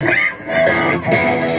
It's